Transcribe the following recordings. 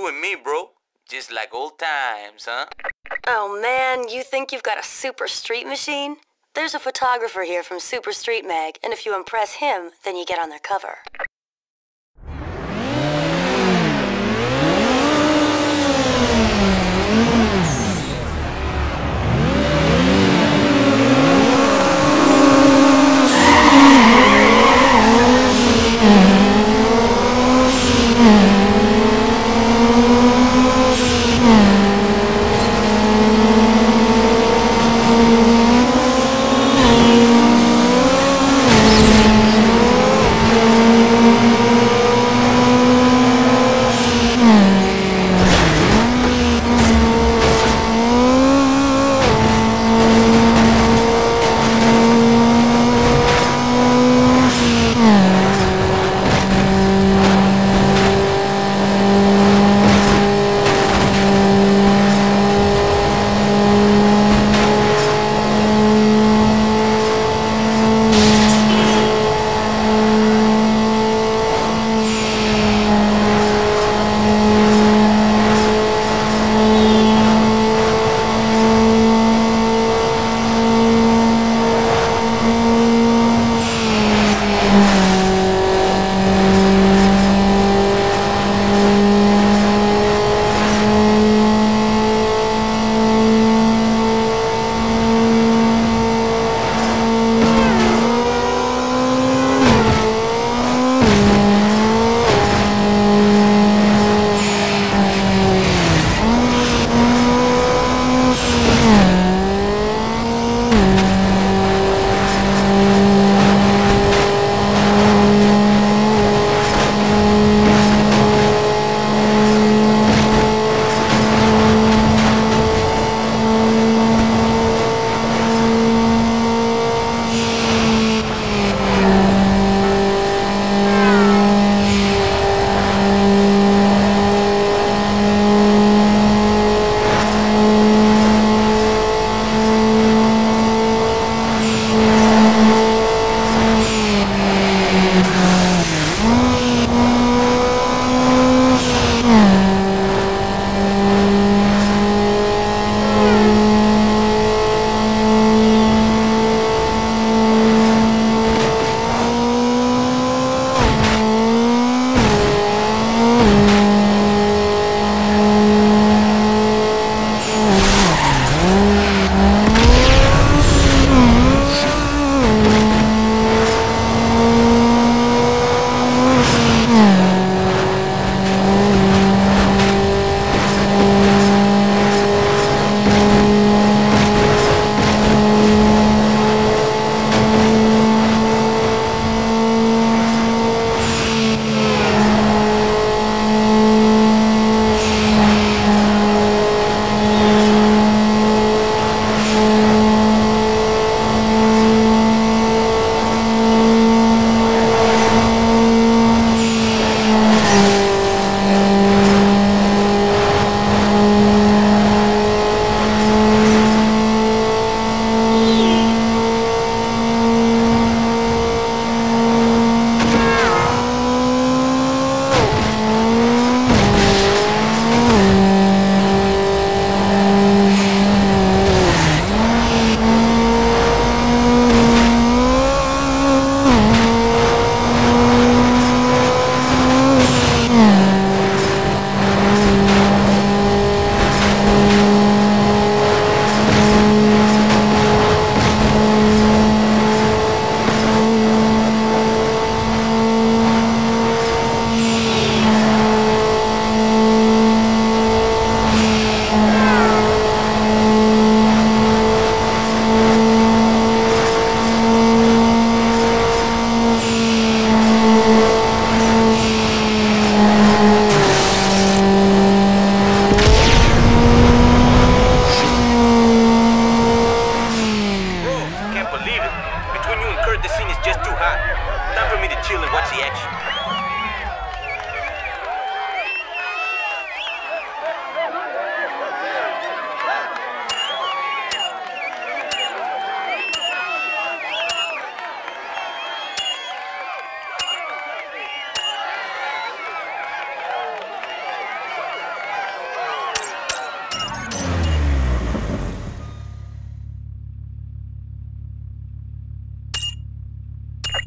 you and me, bro. Just like old times, huh? Oh man, you think you've got a super street machine? There's a photographer here from Super Street Mag, and if you impress him, then you get on their cover. What's the action?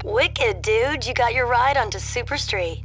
Wicked, dude. You got your ride onto Super Street.